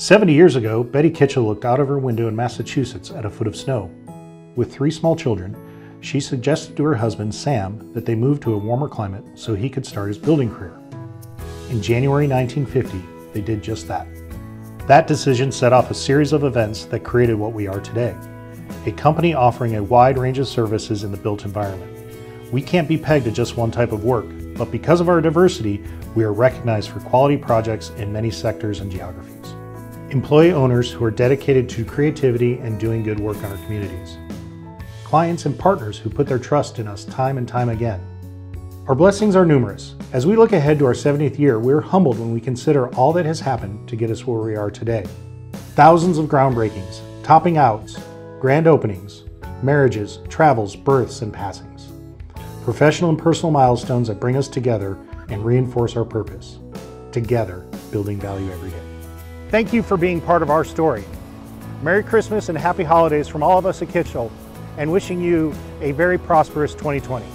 70 years ago, Betty Kitchell looked out of her window in Massachusetts at a foot of snow. With three small children, she suggested to her husband, Sam, that they move to a warmer climate so he could start his building career. In January 1950, they did just that. That decision set off a series of events that created what we are today a company offering a wide range of services in the built environment. We can't be pegged to just one type of work, but because of our diversity, we are recognized for quality projects in many sectors and geographies. Employee owners who are dedicated to creativity and doing good work on our communities. Clients and partners who put their trust in us time and time again. Our blessings are numerous. As we look ahead to our 70th year, we're humbled when we consider all that has happened to get us where we are today. Thousands of groundbreakings, topping outs, grand openings, marriages, travels, births, and passings. Professional and personal milestones that bring us together and reinforce our purpose. Together, building value every day. Thank you for being part of our story. Merry Christmas and happy holidays from all of us at Kitchell, and wishing you a very prosperous 2020.